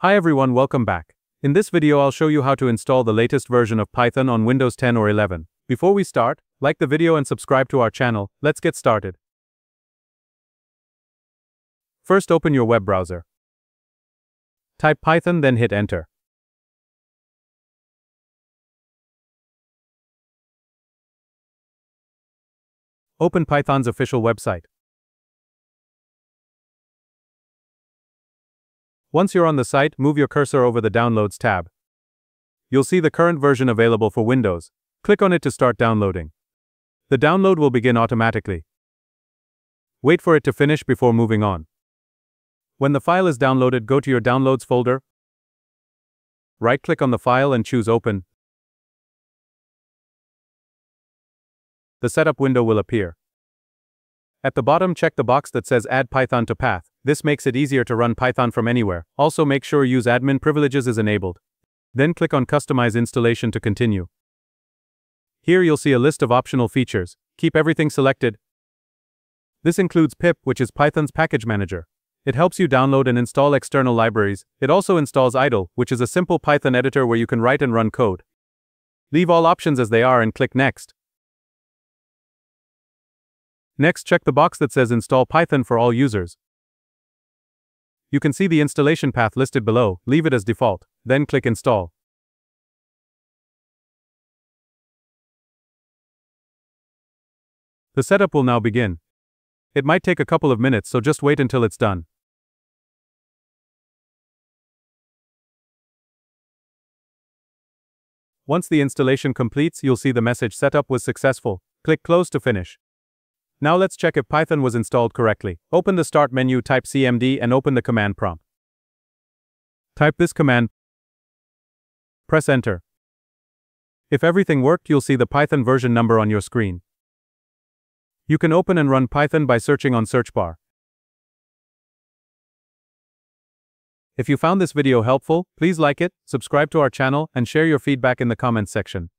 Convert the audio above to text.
Hi everyone, welcome back. In this video I'll show you how to install the latest version of Python on Windows 10 or 11. Before we start, like the video and subscribe to our channel, let's get started. First open your web browser. Type Python then hit enter. Open Python's official website. Once you're on the site, move your cursor over the Downloads tab. You'll see the current version available for Windows. Click on it to start downloading. The download will begin automatically. Wait for it to finish before moving on. When the file is downloaded, go to your Downloads folder. Right click on the file and choose Open. The setup window will appear. At the bottom, check the box that says Add Python to Path. This makes it easier to run Python from anywhere. Also make sure use admin privileges is enabled. Then click on Customize Installation to continue. Here you'll see a list of optional features. Keep everything selected. This includes pip, which is Python's package manager. It helps you download and install external libraries. It also installs idle, which is a simple Python editor where you can write and run code. Leave all options as they are and click Next. Next, check the box that says Install Python for all users. You can see the installation path listed below, leave it as default, then click Install. The setup will now begin. It might take a couple of minutes, so just wait until it's done. Once the installation completes, you'll see the message setup was successful. Click Close to finish. Now let's check if Python was installed correctly. Open the Start menu, type cmd, and open the command prompt. Type this command. Press Enter. If everything worked, you'll see the Python version number on your screen. You can open and run Python by searching on search bar. If you found this video helpful, please like it, subscribe to our channel, and share your feedback in the comments section.